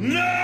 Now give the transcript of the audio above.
No!